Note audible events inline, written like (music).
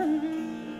Mm-hmm. (laughs)